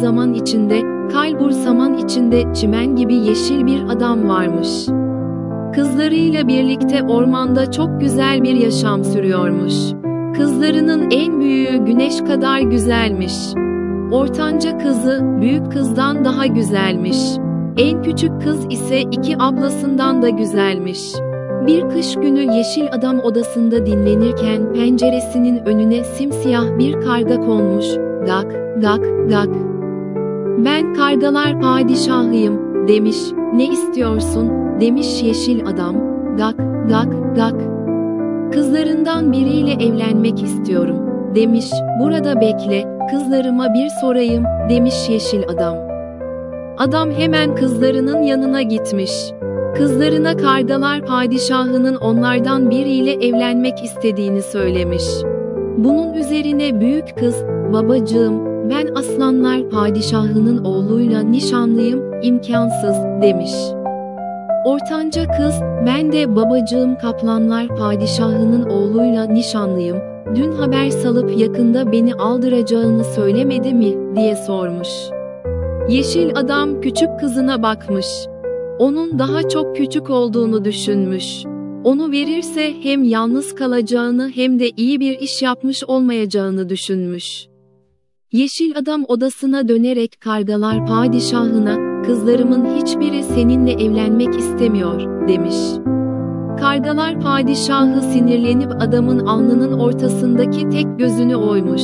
zaman içinde, kalbur zaman içinde çimen gibi yeşil bir adam varmış. Kızlarıyla birlikte ormanda çok güzel bir yaşam sürüyormuş. Kızlarının en büyüğü güneş kadar güzelmiş. Ortanca kızı büyük kızdan daha güzelmiş. En küçük kız ise iki ablasından da güzelmiş. Bir kış günü yeşil adam odasında dinlenirken penceresinin önüne simsiyah bir karga konmuş. Gak, gak, gak. Ben kargalar padişahıyım, demiş. Ne istiyorsun, demiş yeşil adam. Gak, gak, gak. Kızlarından biriyle evlenmek istiyorum, demiş. Burada bekle, kızlarıma bir sorayım, demiş yeşil adam. Adam hemen kızlarının yanına gitmiş. Kızlarına kargalar padişahının onlardan biriyle evlenmek istediğini söylemiş. Bunun üzerine büyük kız, babacığım, ben aslanlar padişahının oğluyla nişanlıyım, imkansız, demiş. Ortanca kız, ben de babacığım kaplanlar padişahının oğluyla nişanlıyım, dün haber salıp yakında beni aldıracağını söylemedi mi, diye sormuş. Yeşil adam küçük kızına bakmış. Onun daha çok küçük olduğunu düşünmüş. Onu verirse hem yalnız kalacağını hem de iyi bir iş yapmış olmayacağını düşünmüş. Yeşil adam odasına dönerek kargalar padişahına, kızlarımın hiçbiri seninle evlenmek istemiyor, demiş. Kargalar padişahı sinirlenip adamın alnının ortasındaki tek gözünü oymuş.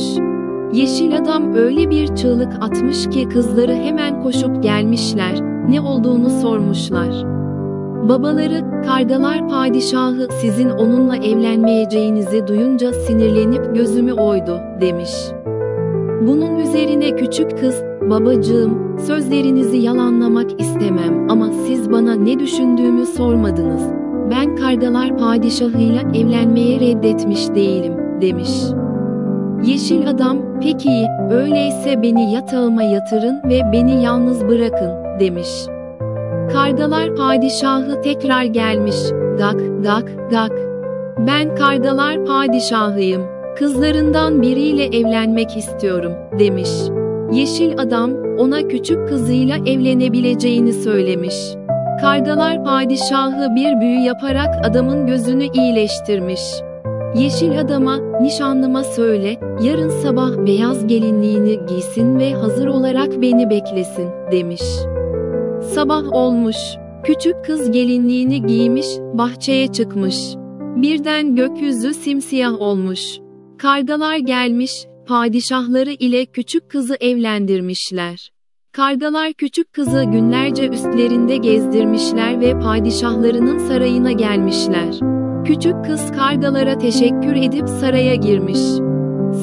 Yeşil adam öyle bir çığlık atmış ki kızları hemen koşup gelmişler, ne olduğunu sormuşlar. Babaları, kargalar padişahı sizin onunla evlenmeyeceğinizi duyunca sinirlenip gözümü oydu, demiş. Bunun üzerine küçük kız, babacığım, sözlerinizi yalanlamak istemem ama siz bana ne düşündüğümü sormadınız. Ben kargalar padişahıyla evlenmeye reddetmiş değilim, demiş. Yeşil adam, peki, öyleyse beni yatağıma yatırın ve beni yalnız bırakın, demiş. Kargalar padişahı tekrar gelmiş, gak, gak, gak. Ben kargalar padişahıyım, kızlarından biriyle evlenmek istiyorum, demiş. Yeşil adam, ona küçük kızıyla evlenebileceğini söylemiş. Kargalar padişahı bir büyü yaparak adamın gözünü iyileştirmiş. Yeşil adama, nişanlıma söyle, yarın sabah beyaz gelinliğini giysin ve hazır olarak beni beklesin, demiş. Sabah olmuş, küçük kız gelinliğini giymiş, bahçeye çıkmış. Birden gökyüzü simsiyah olmuş. Kargalar gelmiş, padişahları ile küçük kızı evlendirmişler. Kargalar küçük kızı günlerce üstlerinde gezdirmişler ve padişahlarının sarayına gelmişler. Küçük kız kargalara teşekkür edip saraya girmiş.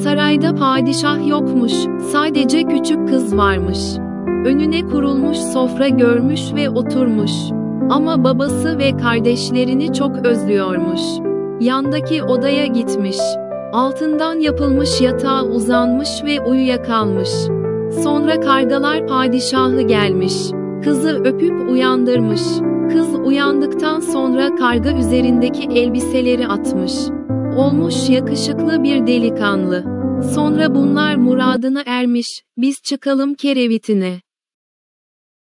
Sarayda padişah yokmuş, sadece küçük kız varmış. Önüne kurulmuş sofra görmüş ve oturmuş. Ama babası ve kardeşlerini çok özlüyormuş. Yandaki odaya gitmiş. Altından yapılmış yatağa uzanmış ve uyuyakalmış. Sonra kargalar padişahı gelmiş. Kızı öpüp uyandırmış. Kız uyandıktan sonra karga üzerindeki elbiseleri atmış. Olmuş yakışıklı bir delikanlı. Sonra bunlar muradına ermiş, biz çıkalım kerevitine.